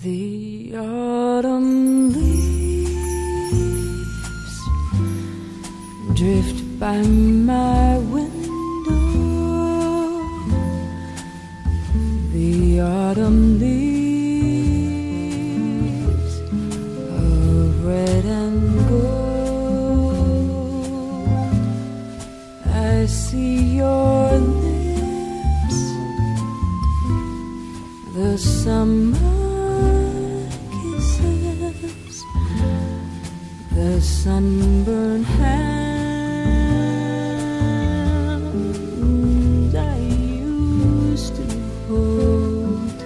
The autumn leaves drift by my window. The autumn leaves of red and gold. I see your lips, the summer the sunburned hand I used to hold.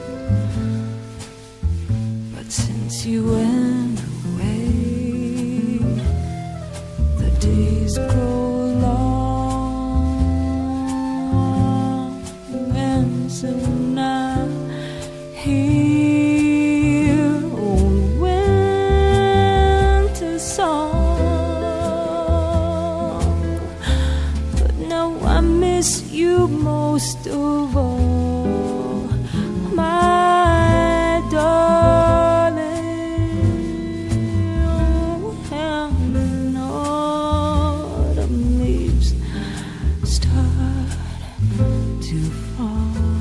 But since you went away, the days grow long, and soon hear miss you most of all, my darling. And autumn leaves start to fall.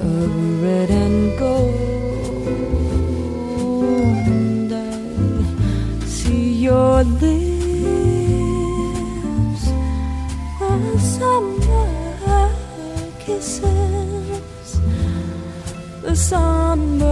Of red and gold. I see your lips, the summer kisses, the hands.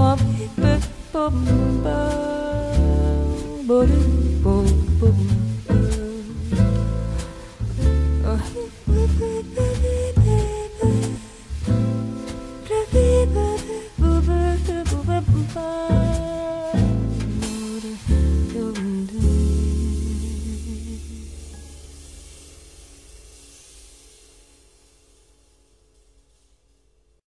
Oh,